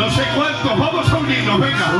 No sé cuántos, vamos a unirnos, venga.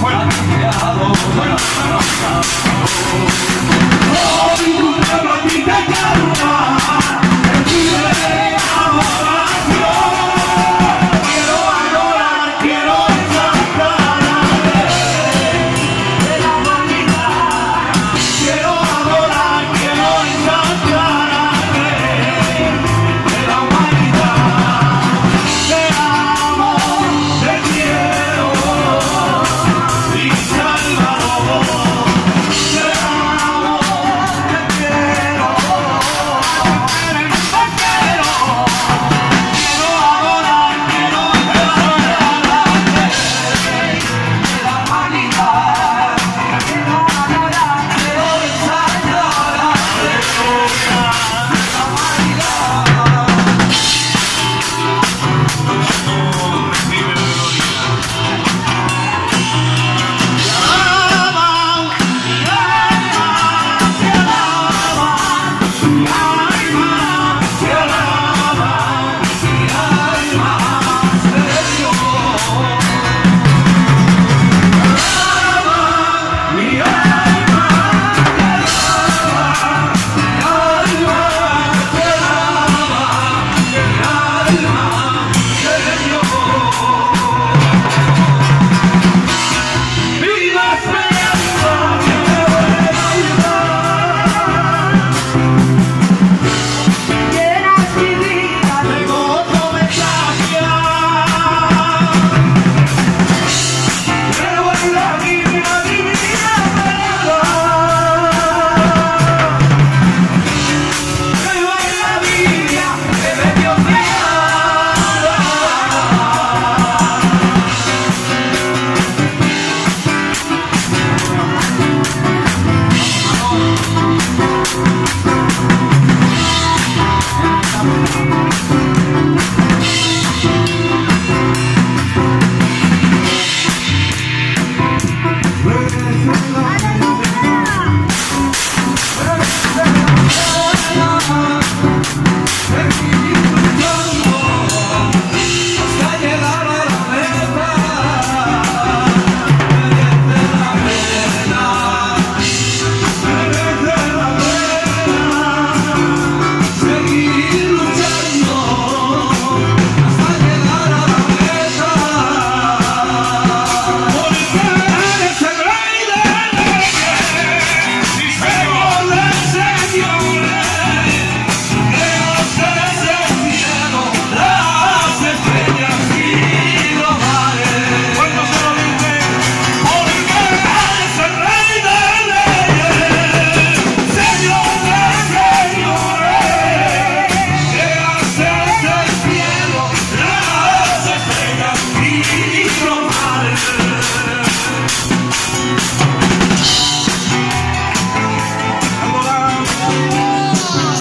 Fuera, fuera, fuera, fuera.